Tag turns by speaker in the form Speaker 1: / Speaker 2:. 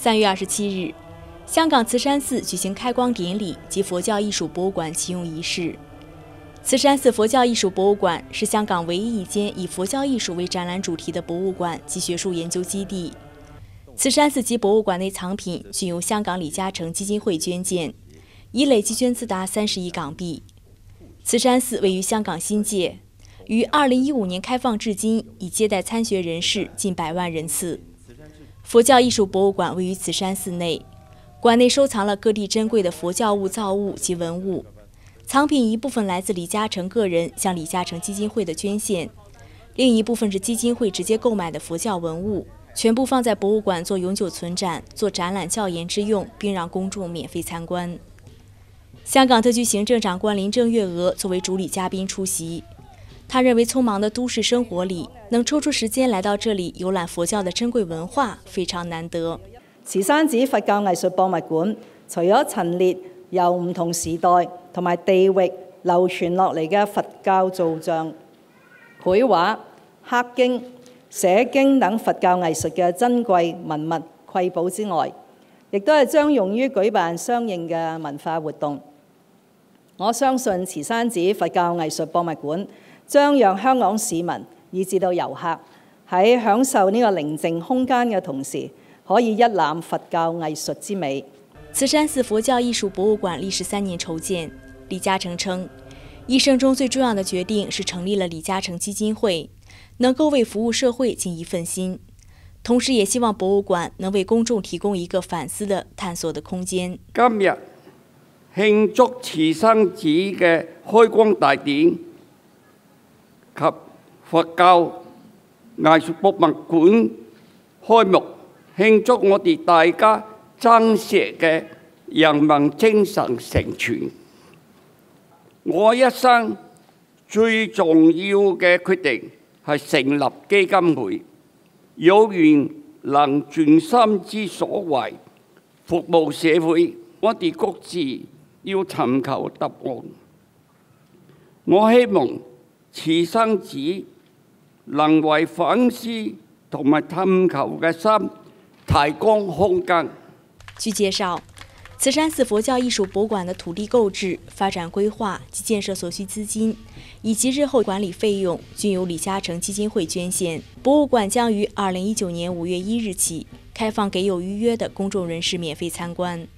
Speaker 1: 三月二十七日，香港慈山寺举行开光典礼及佛教艺术博物馆启用仪式。慈山寺佛教艺术博物馆是香港唯一一间以佛教艺术为展览主题的博物馆及学术研究基地。慈山寺及博物馆内藏品均由香港李嘉诚基金会捐建，已累计捐资达三十亿港币。慈山寺位于香港新界。于二零一五年开放至今，已接待参学人士近百万人次。佛教艺术博物馆位于慈山寺内，馆内收藏了各地珍贵的佛教物造物及文物，藏品一部分来自李嘉诚个人向李嘉诚基金会的捐献，另一部分是基金会直接购买的佛教文物，全部放在博物馆做永久存展、做展览教研之用，并让公众免费参观。香港特区行政长官林郑月娥作为主礼嘉宾出席。他认为，匆忙的都市生活里，能抽出时間來到這裡遊覽佛教的珍貴文化，非常難得。
Speaker 2: 慈山寺佛教藝術博物館除咗陳列由唔同時代同埋地域流傳落嚟嘅佛教造像、繪畫、刻經、寫經等佛教藝術嘅珍貴文物瑰寶之外，亦都係將用於舉辦相應嘅文化活動。我相信慈山寺佛教藝術博物館，將讓香港市民以至到遊客喺享受呢個寧靜空間嘅同時，可以一覽佛教藝術之美。
Speaker 1: 慈山寺佛教藝術博物館歷時三年籌建。李嘉誠稱，一生中最重要的決定是成立了李嘉誠基金會，能夠為服務社會盡一份心，同時也希望博物館能為公眾提供一個反思的探索的空間。
Speaker 3: 今日慶祝慈生寺嘅開光大典。及佛教藝術博物館開幕，慶祝我哋大家珍惜嘅人民精神成全。我一生最重要嘅決定係成立基金會，有緣能盡心之所為服務社會。我哋各自要尋求答案。我希望。慈生寺能為反思同埋探求嘅心提供空間。
Speaker 1: 據介紹，慈山寺佛教藝術博物館的土地购置、發展規劃及建設所需資金，以及日後管理費用，均由李嘉誠基金會捐獻。博物館將於二零一九年五月一日起開放給有預約的公眾人士免費參觀。